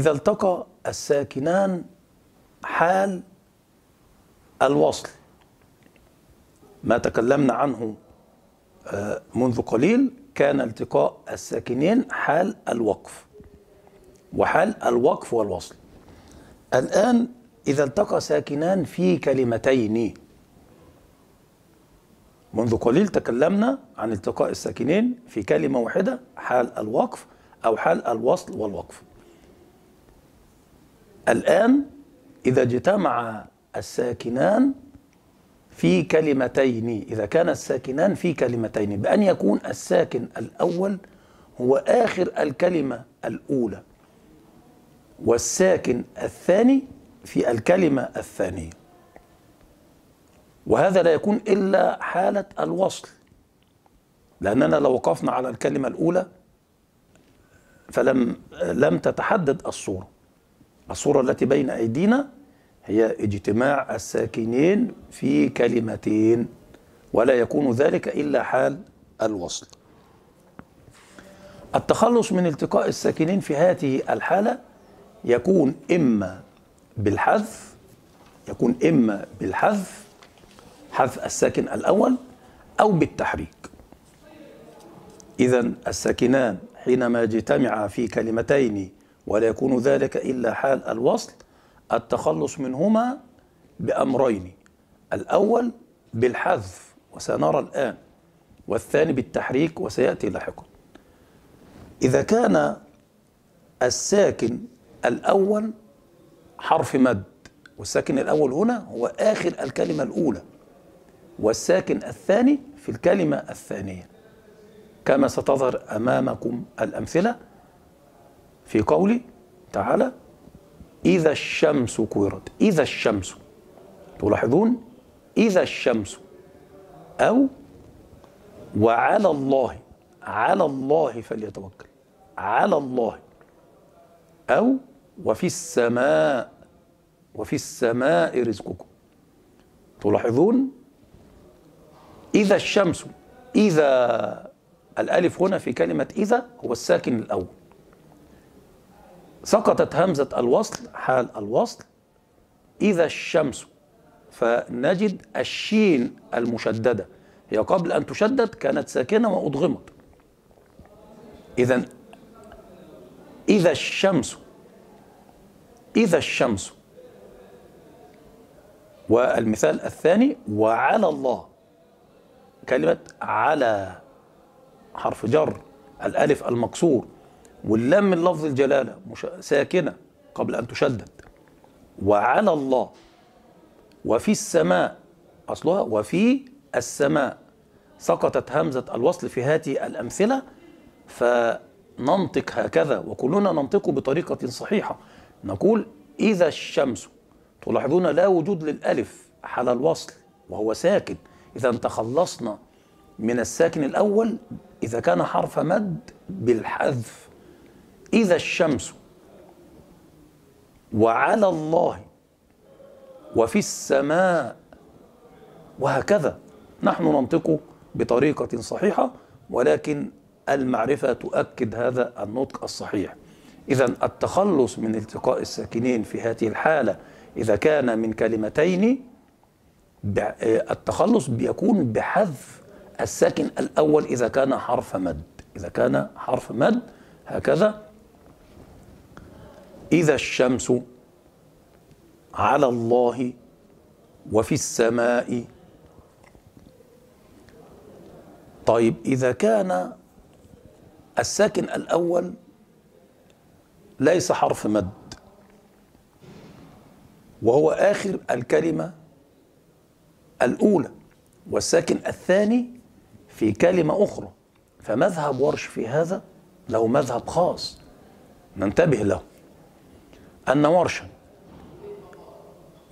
إذا التقى الساكنان حال الوصل. ما تكلمنا عنه آه، منذ قليل كان التقاء الساكنين حال الوقف وحال الوقف والوصل. الآن إذا التقى ساكنان في كلمتين. منذ قليل تكلمنا عن التقاء الساكنين في كلمة واحدة حال الوقف أو حال الوصل والوقف. الآن إذا اجتمع الساكنان في كلمتين إذا كان الساكنان في كلمتين بأن يكون الساكن الأول هو آخر الكلمة الأولى والساكن الثاني في الكلمة الثانية. وهذا لا يكون إلا حالة الوصل. لأننا لو وقفنا على الكلمة الأولى فلم لم تتحدد الصورة. الصورة التي بين أيدينا هي اجتماع الساكنين في كلمتين ولا يكون ذلك إلا حال الوصل. التخلص من التقاء الساكنين في هذه الحالة يكون إما بالحذف يكون إما بالحذف حذف الساكن الأول أو بالتحريك. إذا الساكنان حينما يجتمعا في كلمتين ولا يكون ذلك إلا حال الوصل التخلص منهما بأمرين الأول بالحذف وسنرى الآن والثاني بالتحريك وسيأتي لاحقا. إذا كان الساكن الأول حرف مد والساكن الأول هنا هو آخر الكلمة الأولى والساكن الثاني في الكلمة الثانية. كما ستظهر أمامكم الأمثلة في قولي تعالى إذا الشمس كورت. إذا الشمس. تلاحظون? إذا الشمس. أو وعلى الله. على الله فليتوكل. على الله. أو وفي السماء. وفي السماء رزقكم. تلاحظون؟ إذا الشمس. إذا. الألف هنا في كلمة إذا هو الساكن الأول. سقطت همزة الوصل حال الوصل. إذا الشمس فنجد الشين المشددة. هي قبل أن تشدد كانت ساكنة وأضغمت. إذا إذا الشمس إذا الشمس. والمثال الثاني وعلى الله. كلمة على حرف جر الألف المكسور. واللام من لفظ الجلالة مش ساكنة قبل أن تشدد. وعلى الله وفي السماء أصلها وفي السماء. سقطت همزة الوصل في هذه الأمثلة فننطق هكذا. وكلنا ننطق بطريقة صحيحة. نقول إذا الشمس تلاحظون لا وجود للألف حال الوصل وهو ساكن. إذا تخلصنا من الساكن الأول إذا كان حرف مد بالحذف. إذا الشمس وعلى الله وفي السماء وهكذا. نحن ننطق بطريقة صحيحة ولكن المعرفة تؤكد هذا النطق الصحيح. إذا التخلص من التقاء الساكنين في هذه الحالة إذا كان من كلمتين التخلص بيكون بحذف الساكن الأول إذا كان حرف مد. إذا كان حرف مد هكذا. إذا الشمس على الله وفي السماء. طيب إذا كان الساكن الأول ليس حرف مد وهو آخر الكلمة الأولى والساكن الثاني في كلمة أخرى فمذهب ورش في هذا له مذهب خاص. ننتبه له. أن ورشا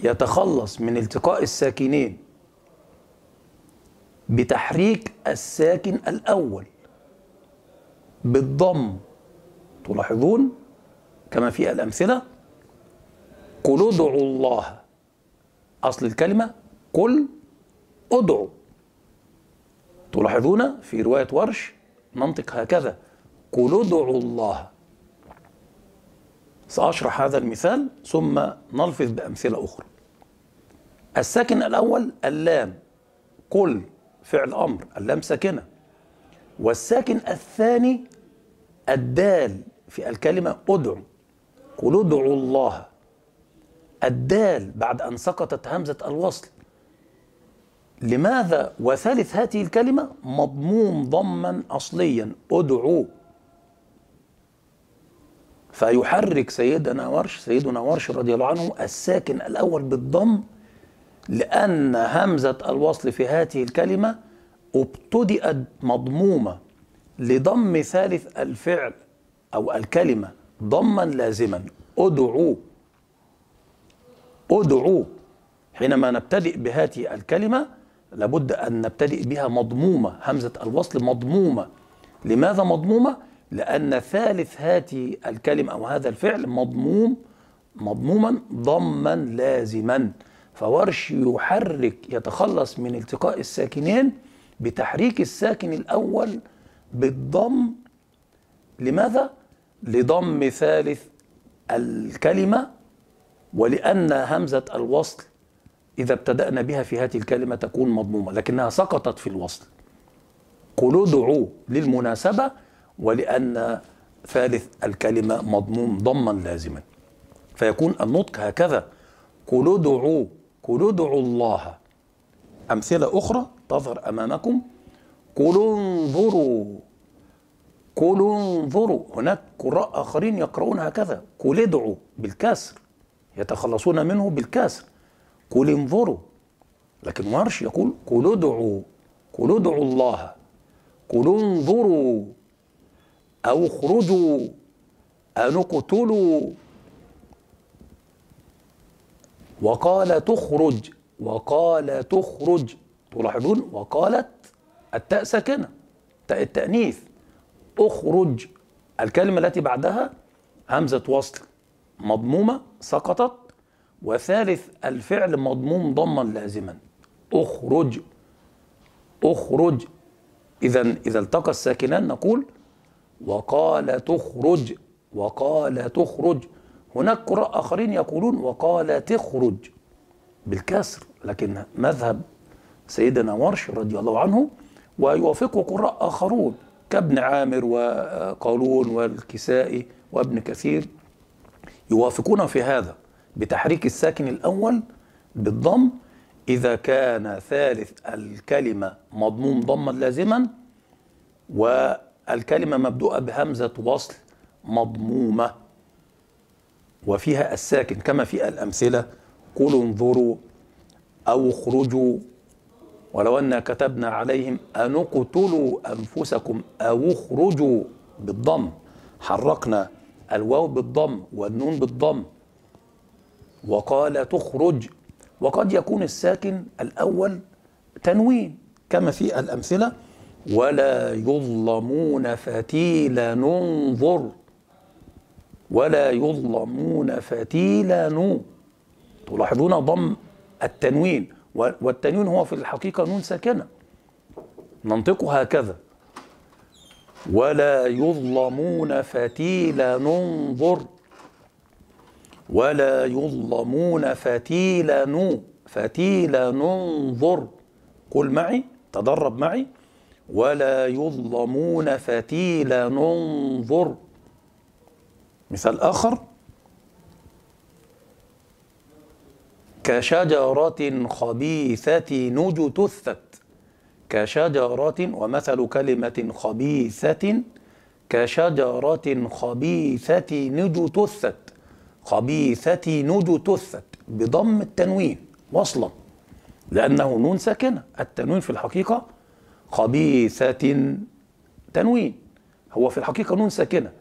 يتخلص من التقاء الساكنين بتحريك الساكن الأول بالضم. تلاحظون؟ كما في الأمثلة قل ادعوا الله. أصل الكلمة قل ادعوا. تلاحظون في رواية ورش منطق هكذا قل ادعوا الله. سأشرح هذا المثال ثم نلفظ بأمثلة أخرى. الساكن الأول اللام قل فعل أمر اللام ساكنة. والساكن الثاني الدال في الكلمة أدعو قل ادعوا الله. الدال بعد أن سقطت همزة الوصل. لماذا؟ وثالث هذه الكلمة مضموم ضما أصليا ادعوا فيحرك سيدنا ورش سيدنا ورش رضي الله عنه الساكن الأول بالضم لأن همزة الوصل في هذه الكلمة ابتدأت مضمومة لضم ثالث الفعل أو الكلمة ضما لازما. ادعوا ادعوا حينما نبتدئ بهذه الكلمة لابد أن نبتدئ بها مضمومة همزة الوصل مضمومة. لماذا مضمومة؟ لأن ثالث هذه الكلمة أو هذا الفعل مضموم مضموما ضما لازما. فورش يحرك يتخلص من التقاء الساكنين بتحريك الساكن الأول بالضم. لماذا؟ لضم ثالث الكلمة. ولأن همزة الوصل إذا ابتدأنا بها في هذه الكلمة تكون مضمومة لكنها سقطت في الوصل. قل ادعوا للمناسبة ولأن ثالث الكلمة مضموم ضما لازما. فيكون النطق هكذا. قل ادعوا قل ادعوا الله. أمثلة أخرى تظهر أمامكم. قل انظروا قل انظروا. هناك قراء آخرين يقرؤون هكذا. قل ادعوا بالكسر. يتخلصون منه بالكسر. قل انظروا. لكن ورش يقول قل ادعوا قل ادعوا الله. قل انظروا. أو اخرجوا أن اقتلوا. وقال تخرج وقال تخرج. تلاحظون؟ وقالت التاء ساكنة تاء التأنيث. اخرج. الكلمة التي بعدها همزة وصل مضمومة سقطت. وثالث الفعل مضموم ضما لازما. اخرج. اخرج. اذا إذا التقى الساكنان نقول وقال تخرج وقال تخرج. هناك قراء آخرين يقولون وقال تخرج بالكسر لكن مذهب سيدنا ورش رضي الله عنه ويوافقه قراء آخرون كابن عامر وقالون والكسائي وابن كثير يوافقون في هذا بتحريك الساكن الأول بالضم. إذا كان ثالث الكلمة مضموم ضما لازما والكلمة مبدوءة بهمزة وصل مضمومة وفيها الساكن كما في الأمثلة. قل انظروا أو اخرجوا ولو أن كتبنا عليهم أن اقتلوا أنفسكم أو اخرجوا بالضم. حركنا الواو بالضم والنون بالضم. وقال تخرج. وقد يكون الساكن الأول تنوين كما في الأمثلة. ولا يظلمون فتيلا ننظر ولا يظلمون فتيلا نو تلاحظون ضم التنوين. والتنوين هو في الحقيقة نون ساكنة. ننطقه هكذا. ولا يظلمون فتيلا ننظر ولا يظلمون فتيلا نو فتيلا ننظر قل معي. تدرب معي. ولا يظلمون فتيلا. ننظر مثال آخر. كشجرة خبيثة نجتثت. كشجرة ومثل كلمة خبيثة. كشجرة خبيثة نجتثت. خبيثة نجتثت. بضم التنوين. وصلا. لأنه نون ساكنة. التنوين في الحقيقة خبيثة تنوين. هو في الحقيقة نون ساكنة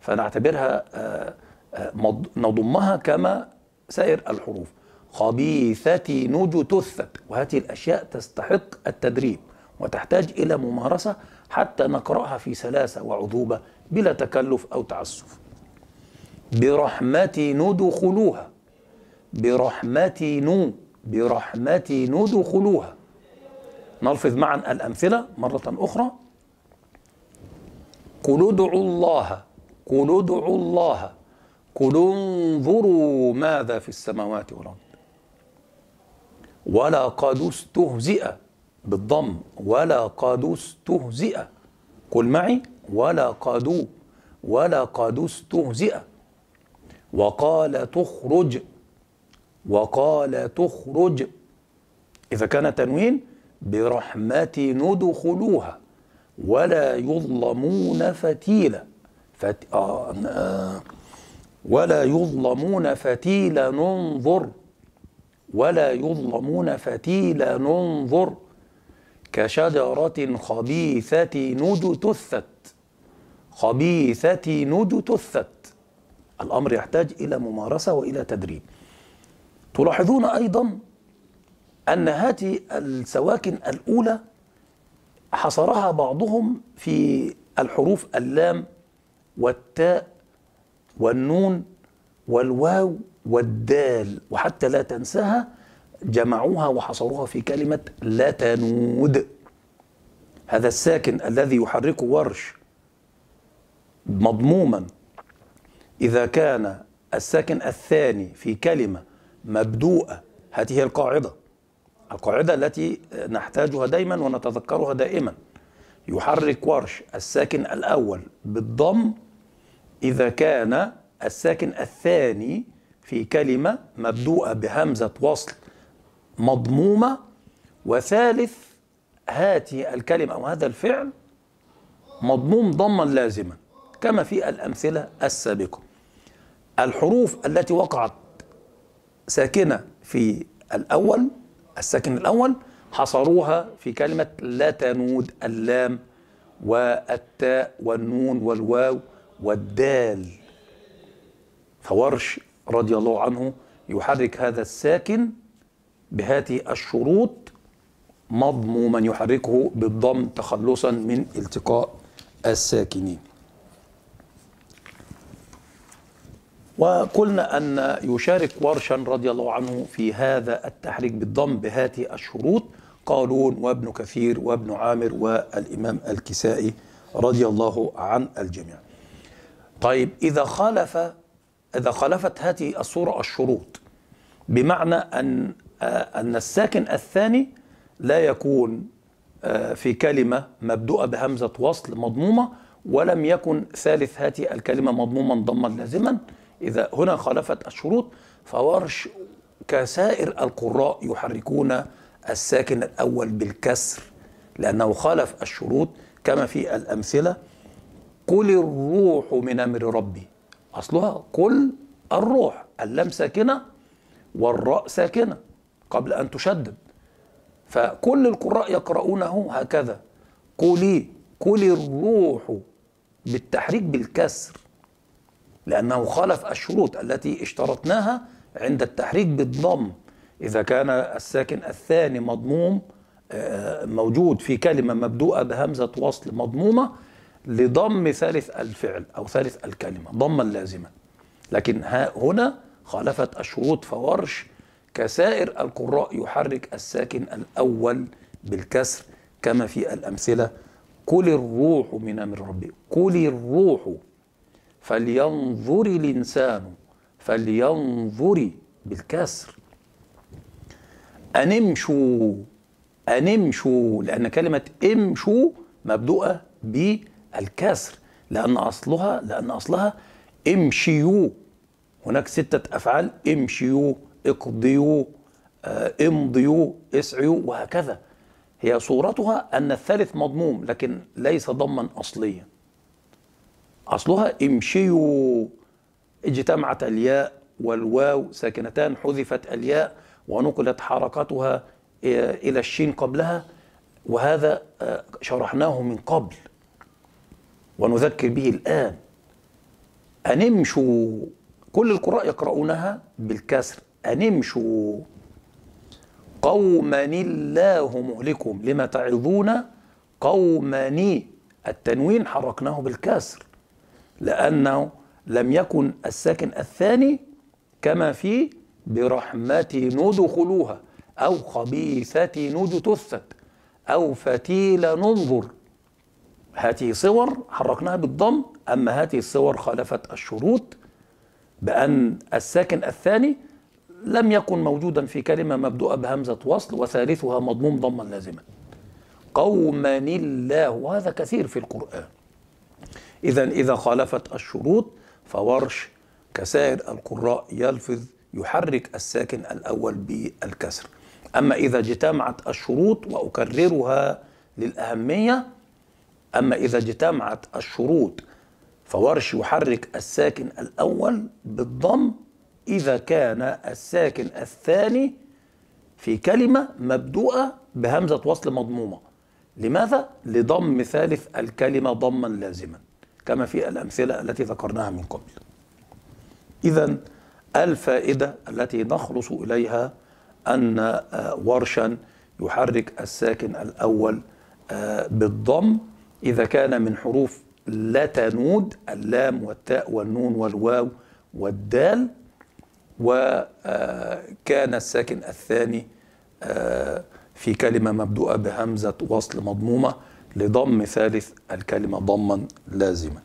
فنعتبرها آه، آه، نضمها كما سائر الحروف. خبيثة نجتثت وهذه الأشياء تستحق التدريب وتحتاج إلى ممارسة حتى نقرأها في سلاسة وعذوبة بلا تكلف أو تعسف. برحمتي ندخلوها. برحمتي نو برحمتي ندخلوها. نلفظ معا الأمثلة مرة أخرى. قل ادعوا الله قل ادعوا الله قل انظروا ماذا في السماوات والأرض. ولقد استهزئ بالضم ولقد استهزئ. قل معي ولقد ولقد استهزئ. وقال تخرج وقال تخرج. إذا كان تنوين برحمة ندخلوها ولا يظلمون فتيلا. فت... آه... آه... ولا يظلمون فتيلا ننظر. ولا يظلمون فتيلا ننظر. كشجرة خبيثة نجتثت خبيثة نجتثت الأمر يحتاج إلى ممارسة وإلى تدريب. تلاحظون أيضا أن هذه السواكن الأولى حصرها بعضهم في الحروف اللام والتاء والنون والواو والدال وحتى لا تنساها جمعوها وحصروها في كلمة لا تنود. هذا الساكن الذي يحرك ورش مضموما إذا كان الساكن الثاني في كلمة مبدوءة هذه القاعدة. القاعدة التي نحتاجها دائما ونتذكرها دائما. يحرك ورش الساكن الأول بالضم إذا كان الساكن الثاني في كلمة مبدوءة بهمزة وصل مضمومة. وثالث هاته الكلمة أو هذا الفعل مضموم ضما لازما كما في الأمثلة السابقة. الحروف التي وقعت ساكنة في الأول الساكن الأول حصروها في كلمة لا تنود اللام والتاء والنون والواو والدال. فورش رضي الله عنه يحرك هذا الساكن بهذه الشروط مضموما يحركه بالضم تخلصا من التقاء الساكنين. وقلنا أن يشارك ورشا رضي الله عنه في هذا التحريك بالضم بهذه الشروط. قالون وابن كثير وابن عامر والإمام الكسائي رضي الله عن الجميع. طيب إذا خالف إذا خالفت هذه الصورة الشروط بمعنى أن أن الساكن الثاني لا يكون في كلمة مبدوءة بهمزة وصل مضمومة ولم يكن ثالث هذه الكلمة مضموما ضما لازما إذا هنا خالفت الشروط فورش كسائر القراء يحركون الساكن الأول بالكسر لأنه خالف الشروط كما في الأمثلة. قل الروح من أمر ربي. أصلها قل الروح اللام ساكنة والراء ساكنة قبل أن تشدد. فكل القراء يقرؤونه هكذا. قولي قل الروح بالتحريك بالكسر. لأنه خالف الشروط التي اشترطناها عند التحريك بالضم. إذا كان الساكن الثاني مضموم موجود في كلمة مبدوءة بهمزة وصل مضمومة لضم ثالث الفعل أو ثالث الكلمة ضما لازما. لكن هنا خالفت الشروط فورش كسائر القراء يحرك الساكن الأول بالكسر كما في الأمثلة قل الروح من أمر ربي قل الروح فلينظر الإنسان فلينظر بالكسر. أن امشوا أن امشوا لأن كلمة امشوا مبدوءة بالكسر لأن أصلها لأن أصلها امشيوا. هناك ستة أفعال امشيوا اقضيوا امضيوا اسعوا وهكذا. هي صورتها أن الثالث مضموم لكن ليس ضما أصليا. أصلها امشيوا. اجتمعت الياء والواو ساكنتان حذفت الياء ونقلت حركتها إلى الشين قبلها. وهذا شرحناه من قبل. ونذكر به الآن. أن امشوا. كل القراء يقرؤونها بالكسر. أن امشوا. قوما الله مهلكهم. لما تعظون قومني التنوين حركناه بالكسر. لأنه لم يكن الساكن الثاني كما في برحمة ندخلوها أو خبيثة نجتثت أو فتيل ننظر. هذه صور حركناها بالضم أما هذه الصور خالفت الشروط بأن الساكن الثاني لم يكن موجودا في كلمة مبدوءة بهمزة وصل وثالثها مضموم ضما لازما قوما الله وهذا كثير في القرآن. إذا إذا خالفت الشروط فورش كسائر القراء يلفظ يحرك الساكن الأول بالكسر. أما إذا اجتمعت الشروط وأكررها للأهمية أما إذا اجتمعت الشروط فورش يحرك الساكن الأول بالضم إذا كان الساكن الثاني في كلمة مبدوءة بهمزة وصل مضمومة. لماذا؟ لضم ثالث الكلمة ضما لازما. كما في الأمثلة التي ذكرناها من قبل. إذا الفائدة التي نخلص إليها أن آه، ورشا يحرك الساكن الأول آه، بالضم. إذا كان من حروف لا تنود اللام والتاء والنون والواو والدال وكان الساكن الثاني آه، في كلمة مبدوءة بهمزة وصل مضمومة. لضم ثالث الكلمة ضما لازما.